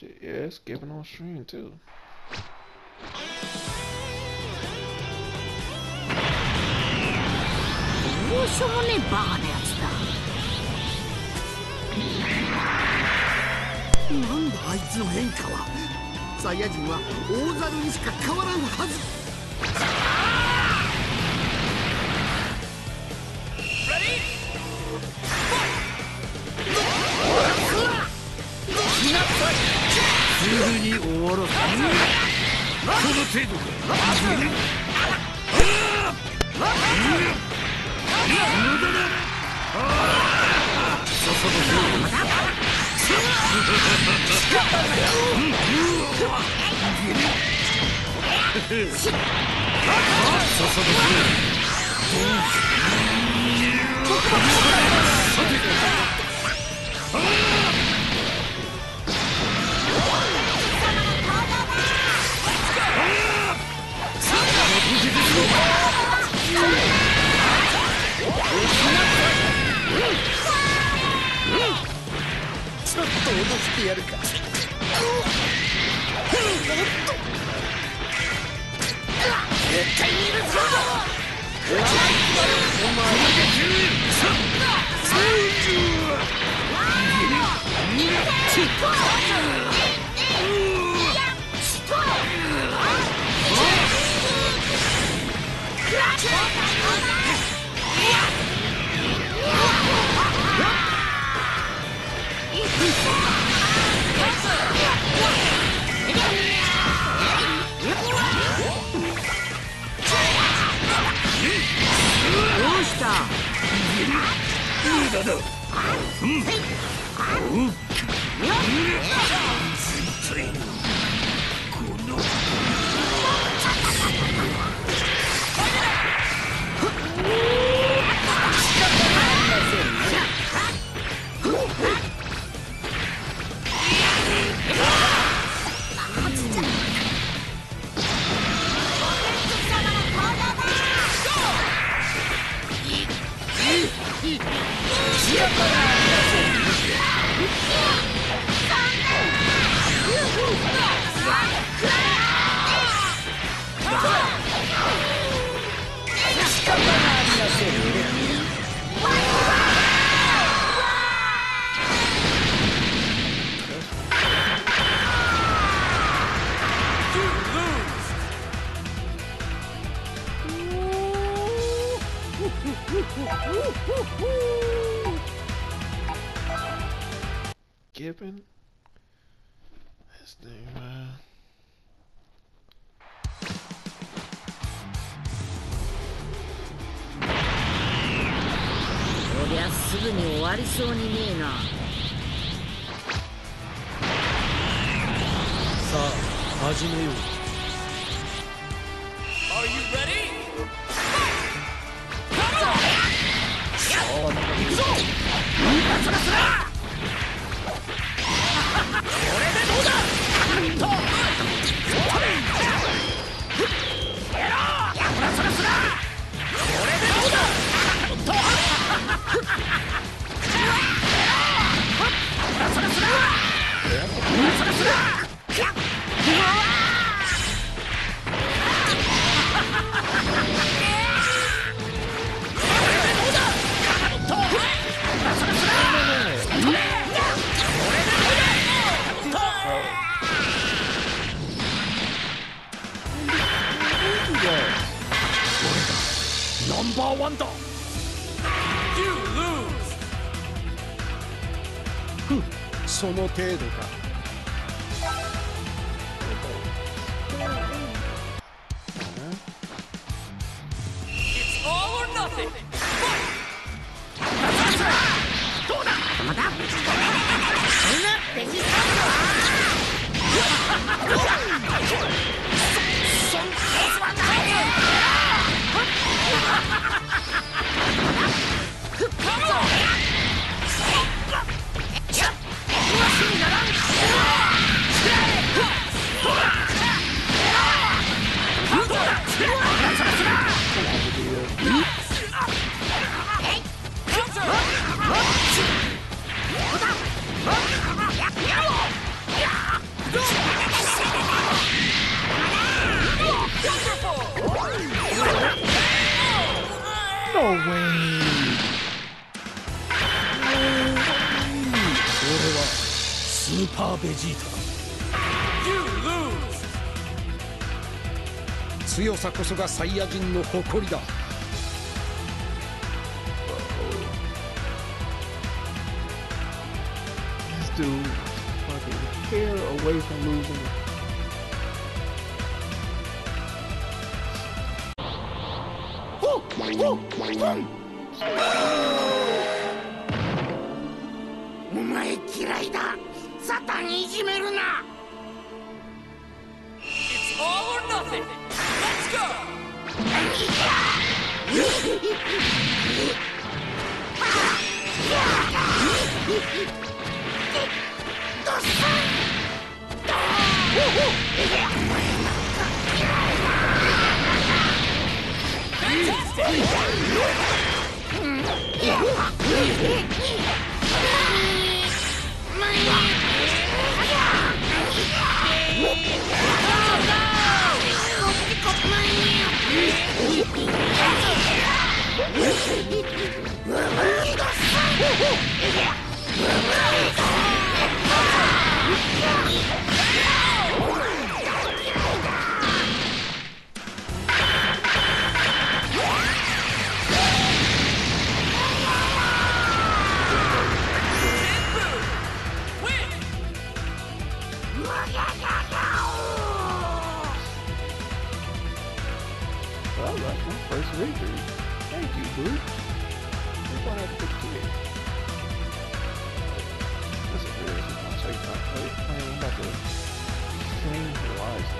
Shit, yeah, it's giving on stream too. どうしようもねえバカなやつだなんだあいつの変化はサイヤ人は大猿にしか変わらんはずに終わらせこの程度ちょっと脅してやるか。絶対に許すぞ。お前どうん。ー Gibbon? This thing, man. こりゃすぐに終わりそうにねえなさあ始めよう Are you ready? ナンバーワンだ You lose. その程度か It's all or No way! 俺はスーパーベジータ強さこそがサイヤ人の誇りだ dude fucking hair away from losing お前嫌いだサタンいじめるな It's all or nothing. Let's go. 'Cause I one I picked here. This is weird. Once I I'm about to sing lies.